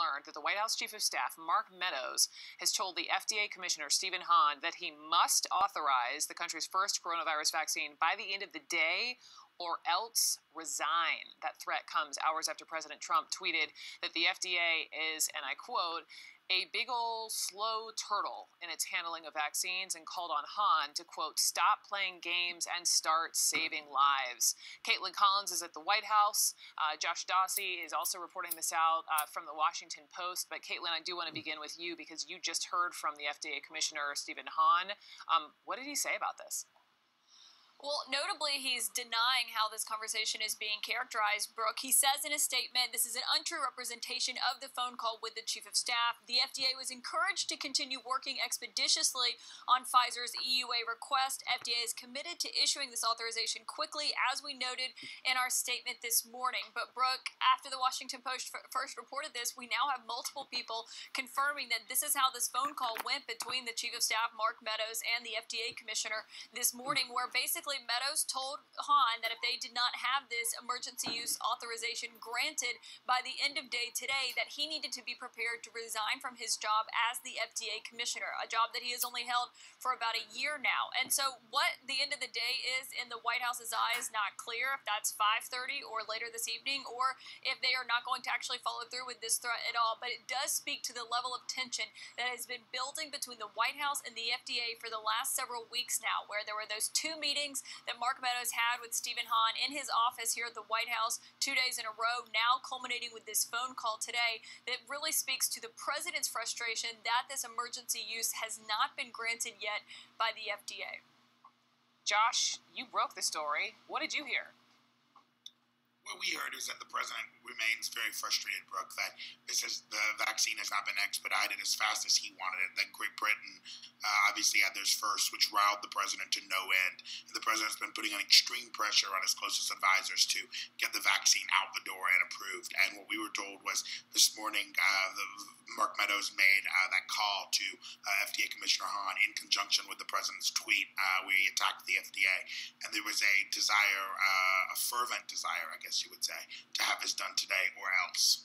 learned that the White House Chief of Staff, Mark Meadows, has told the FDA Commissioner, Stephen Hahn, that he must authorize the country's first coronavirus vaccine by the end of the day or else resign. That threat comes hours after President Trump tweeted that the FDA is, and I quote, a big old slow turtle in its handling of vaccines and called on Hahn to, quote, stop playing games and start saving lives. Kaitlan Collins is at the White House. Uh, Josh Dawsey is also reporting this out uh, from the Washington Post. But, Kaitlan, I do want to begin with you because you just heard from the FDA Commissioner, Stephen Hahn. Um, what did he say about this? Well, notably, he's denying how this conversation is being characterized, Brooke. He says in a statement this is an untrue representation of the phone call with the chief of staff. The FDA was encouraged to continue working expeditiously on Pfizer's EUA request. FDA is committed to issuing this authorization quickly, as we noted in our statement this morning. But, Brooke, after the Washington Post first reported this, we now have multiple people confirming that this is how this phone call went between the chief of staff, Mark Meadows, and the FDA commissioner this morning, where basically basically Meadows told Hahn that if they did not have this emergency use authorization granted by the end of day today, that he needed to be prepared to resign from his job as the FDA commissioner, a job that he has only held for about a year now. And so, what the end of the day is in the White House's eyes, not clear if that's 5:30 or later this evening, or if they are not going to actually follow through with this threat at all. But it does speak to the level of tension that has been building between the White House and the FDA for the last several weeks now, where there were those two meetings meetings that Mark Meadows had with Stephen Hahn in his office here at the White House two days in a row, now culminating with this phone call today that really speaks to the president's frustration that this emergency use has not been granted yet by the FDA. Josh, you broke the story. What did you hear? what we heard is that the president remains very frustrated, Brooke, that this is the vaccine has not been expedited as fast as he wanted it. That Great Britain uh, obviously had theirs first, which riled the president to no end. And the president's been putting on extreme pressure on his closest advisors to get the vaccine out the door and approved. And what we were told was this morning, uh, the, Mark Meadows made uh, that call to uh, FDA Commissioner Hahn in conjunction with the president's tweet uh, he attacked the FDA. And there was a desire, uh, a fervent desire, I guess you would say, to have this done today or else.